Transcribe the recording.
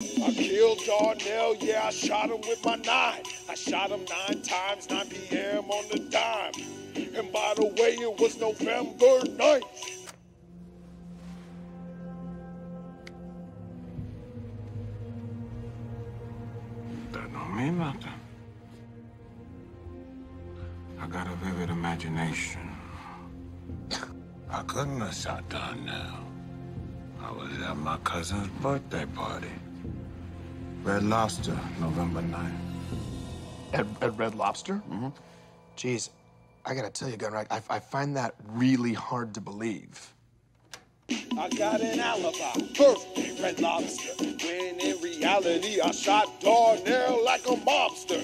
I killed Darnell, yeah, I shot him with my nine. I shot him nine times, 9 p.m. on the dime. And by the way, it was November 9th. That don't mean nothing. I got a vivid imagination. I couldn't have shot Darnell. I was at my cousin's birthday party. Red Lobster, November 9th. At, at Red Lobster? Mm-hmm. Jeez, I gotta tell you, Gunrag, I, I find that really hard to believe. I got an alibi. Birthday, Red Lobster. When in reality, I shot Darnell like a mobster.